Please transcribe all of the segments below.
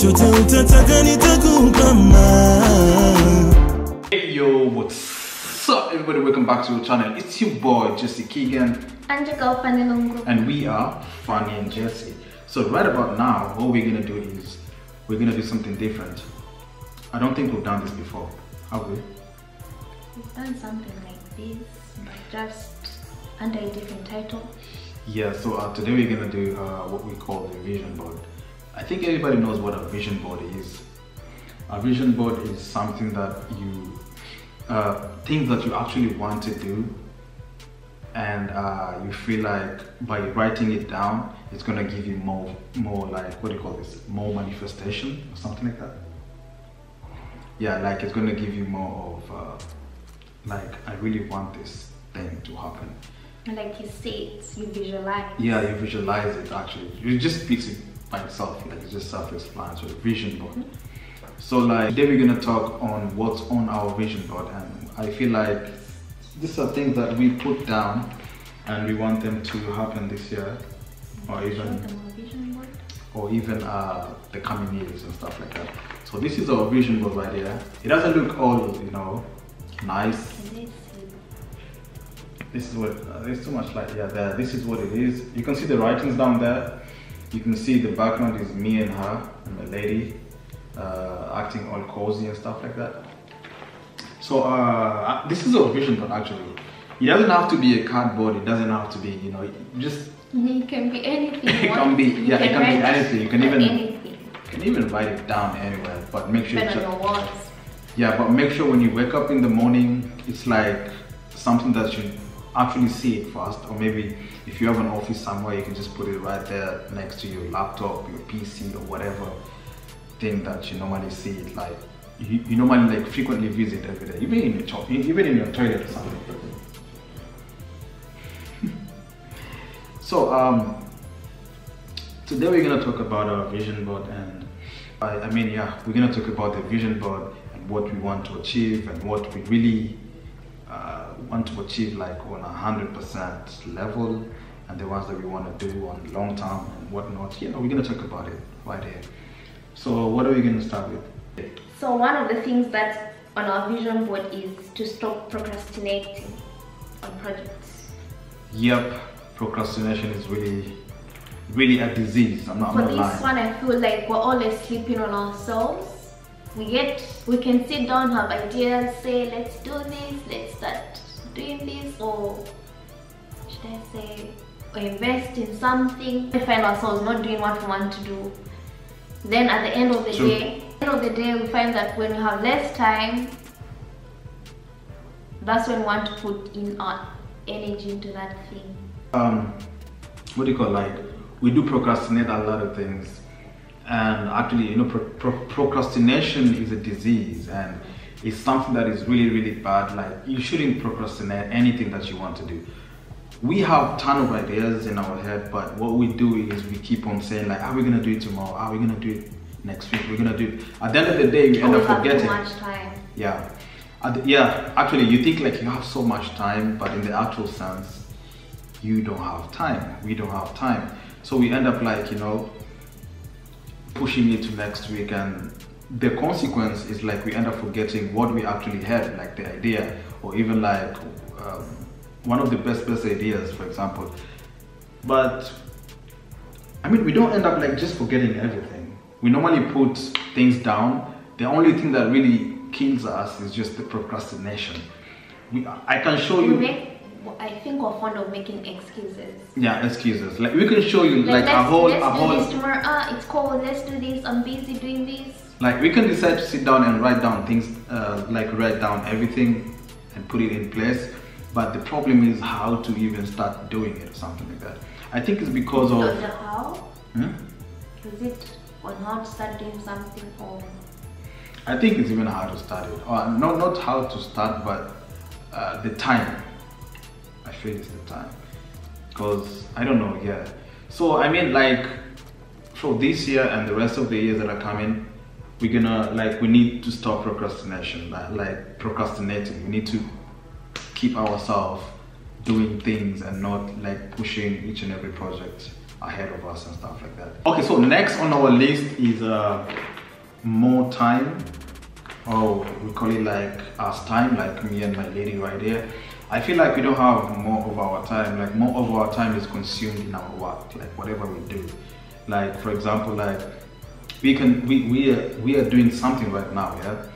chochote utataka nitakupa Hey yo, what's up everybody? Welcome back to our channel. It's your boy Jessy Kigen Angela Fanilungu. and we are Fanny and Jessy. So right about now, what we're gonna do is we're gonna do something different. I don't think we've done this before, have we? We've done something like this, but just under a different title. Yeah, so uh, today we're gonna do uh, what we call the vision board. I think everybody knows what a vision board is. A vision board is something that you, uh, things that you actually want to do, and uh, you feel like by writing it down, it's gonna give you more, more like what do you call this? More manifestation or something like that. Yeah, like it's gonna give you more of uh, like I really want this thing to happen. Like you say, it, you visualize. Yeah, you visualize it actually. It just speaks it by itself, like it's just self-explanatory, vision board. So like today we're gonna talk on what's on our vision board and I feel like these are things that we put down and we want them to happen this year or even our vision board. or even uh, the coming years and stuff like that. So this is our vision board right here. It doesn't look all, you know, nice Can they see? this is what uh, there's too much light yeah there this is what it is you can see the writings down there you can see the background is me and her and the lady uh, acting all cozy and stuff like that so uh, this is our vision board actually it doesn't have to be a cardboard it doesn't have to be you know just It can be anything. It can be- yeah, it can be anything. You can even- anything. you can even write it down anywhere but make sure you on your walls. Yeah, but make sure when you wake up in the morning, it's like something that you actually see it first. Or maybe if you have an office somewhere, you can just put it right there next to your laptop, your PC, or whatever thing that you normally see it. Like you, you normally like frequently visit every day, even in your even in your toilet or something. so um, today we're gonna talk about our vision board and I, I mean yeah we're gonna talk about the vision board and what we want to achieve and what we really uh, want to achieve like on a hundred percent level and the ones that we want to do on long term and whatnot you know we're gonna talk about it right here so what are we gonna start with So one of the things that's on our vision board is to stop procrastinating on projects. yep procrastination is really really a disease i'm not, I'm For not this lying one, I feel like we're always sleeping on ourselves. We get, we can sit down, have ideas, say, let's do this, let's start doing this, or should I say, or invest in something. We find ourselves not doing what we want to do. Then at the end of the True. day, end of the day, we find that when we have less time, that's when we want to put in our energy into that thing. um, what do you call like we do procrastinate a lot of things and actually you know pro- pro- procrastination is a disease and it's something that is really really bad like you shouldn't procrastinate anything that you want to do we have ton of ideas in our head but what we do is we keep on saying like are we gonna do it tomorrow are we gonna do it next week we're gonna do it at the end of the day you end up forgetting much time. yeah. The- yeah, actually, you think like you have so much time, but in the actual sense, you don't have time. We don't have time. So we end up like, you know, pushing it to next week. And the consequence is like we end up forgetting what we actually had, like the idea, or even like um, one of the best, best ideas, for example. But I mean, we don't end up like just forgetting everything. We normally put things down. The only thing that really kills us is just the procrastination. We, I can show you, make, I think we're fond of making excuses. yeah, excuses. Like we can show you like, let's, a whole, let's a do whole, this tomorrow. Ah, it's cold. Let's do this. I'm busy doing this. Like we can decide to sit down and write down things, uh, like write down everything and put it in place. But the problem is how to even start doing it or something like that. I think it's because of. know how. Hmm? Is it on how to start doing something or I think it's even how to start it. Or not not how to start, but uh, the time. I feel it's the time. Cause I don't know, yeah. So I mean like for this year and the rest of the years that are coming, we're gonna like we need to stop procrastination. Like, like procrastinating. We need to keep ourselves doing things and not like pushing each and every project ahead of us and stuff like that. Okay, so next on our list is uh, more time. Oh, we call it like us time, like me and my lady right here. I feel like we don't have more of our time. Like more of our time is consumed in our work, like whatever we do. Like for example, like we can we we are we are doing something right now, yeah,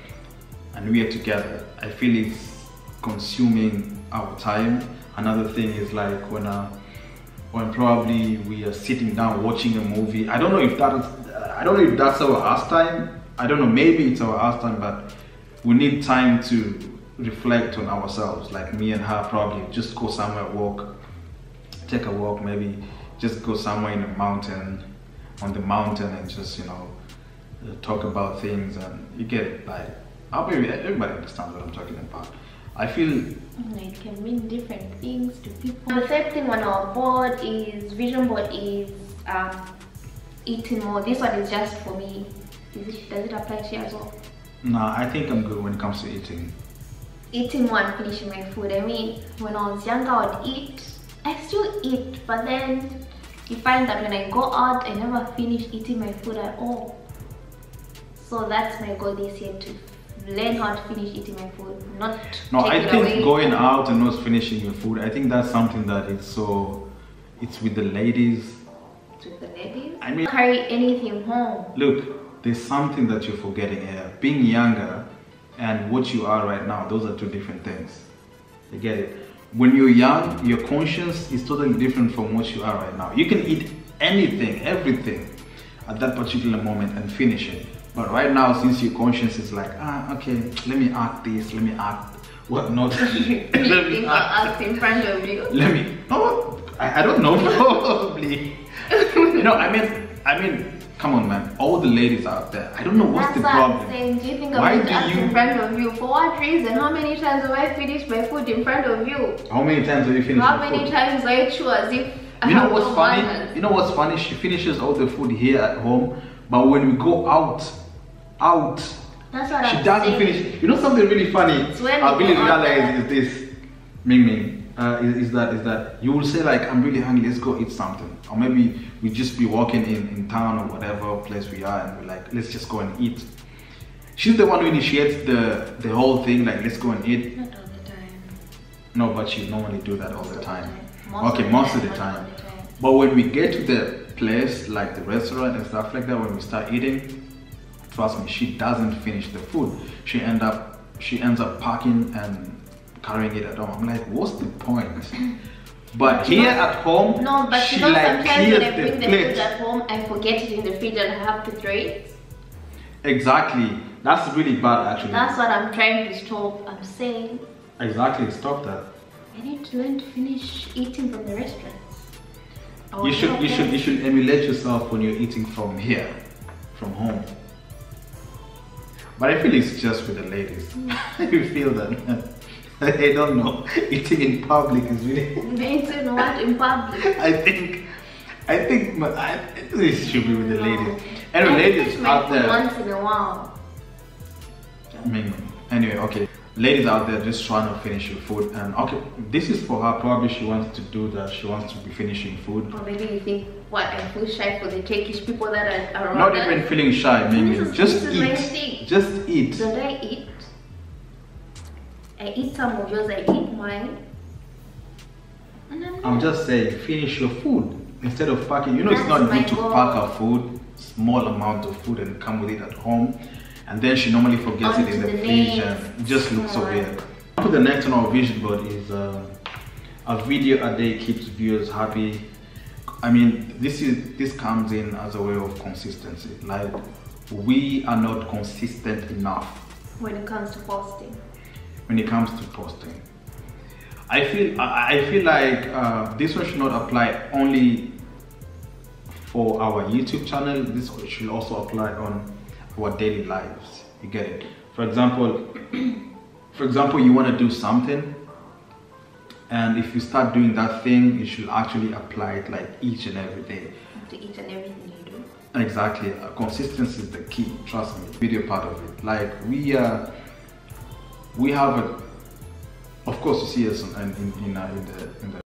and we are together. I feel it's consuming our time. Another thing is like when uh, when probably we are sitting down watching a movie. I don't know if that is I don't know if that's our last time. I don't know. Maybe it's our last time, but we need time to reflect on ourselves. Like me and her probably just go somewhere, walk, take a walk, maybe just go somewhere in a mountain, on the mountain, and just you know uh, talk about things and you get it. Like I maybe everybody understands what I'm talking about. I feel It can mean different things to people. The third thing on our board is vision board is um, eating more. This one is just for me. Is it, does it apply to you as well? nah. I think I'm good when it comes to eating. Eating more and finishing my food. I mean, when I was younger, I would eat. I still eat, but then you find that when I go out, I never finish eating my food at all. So that's my goal this year to learn how to finish eating my food, not No, I think away. going out and not finishing your food. I think that's something that it's so. It's with the ladies. to the ladies. I mean- carry anything home. Look, there's something that you're forgetting here. Being younger and what you are right now, those are two different things. You get it? When you're young, your conscience is totally different from what you are right now. You can eat anything, everything at that particular moment and finish it. But right now, since your conscience is like, ah, okay, let me act this, let me act what not. let me People act in front of you. let me no I, I don't know probably you know i mean i mean come on man all the ladies out there i don't know what's That's the what problem saying. Do you think Why do you- in front of you? For what reason? How many times have I finished my food in front of you? how many times have you finished How many food? times I chew as if I you know what's no funny manners? you know what's funny she finishes all the food here at home but when we go out out That's what she I'm doesn't saying. finish you know something really funny when i really realize is this Ming Ming, uh, is, is that is that you will say like I'm really hungry, let's go eat something, or maybe we just be walking in in town or whatever place we are, and we're like let's just go and eat. She's the one who initiates the the whole thing, like let's go and eat. Not all the time. No, but she normally do that all the time. Most okay, of the most time, of the time. the time. But when we get to the place, like the restaurant and stuff like that, when we start eating, trust me, she doesn't finish the food. She end up, she ends up packing and carrying it at home. I'm like, what's the point? But here at home, No, but she you know like sometimes when I bring the the food at home, I forget it in the fridge and I have to throw it. Exactly. That's really bad, actually. That's what I'm trying to stop. I'm saying exactly. Stop that. I need to learn to finish eating from the restaurants. Or You should, you should, you should emulate yourself when you're eating from here, from home. But I feel it's just with the ladies. Mm. you feel that. I don't know. Eating in public is really. Eating what in public? I think. I think. my- I, this should be with the ladies. Anyway, ladies out there. once in a while. Mean, anyway, okay. Ladies out there just trying to finish your food, and okay, this is for her. Probably she wants to do that. She wants to be finishing food. Or maybe you think, what, I feel shy for the Turkish people that are around Not us. even feeling shy, maybe. Is- Just this is my eat. Just eat. Don't I eat? I eat some of yours, I eat mine. And I'm, I'm just saying, finish your food instead of packing. You know, it's not good to goal. pack her food, small amount of food, and come with it at home, and then she normally forgets it in the the fridge, and it just looks so weird. For the next on our vision board is uh, a video a day keeps viewers happy. I mean, this is this comes in as a way of consistency. Like we are not consistent enough when it comes to posting. When it comes to posting. I feel I feel like uh, this one should not apply only for our YouTube channel. This should also apply on our daily lives. You get it? For example, for example, you want to do something, and if you start doing that thing, you should actually apply it like each and every day. To each and everything you do. Exactly. Uh, consistency is the key. Trust me. Video part of it. Like we uh, we have a. Of course, you see us in in, in, uh, in the in the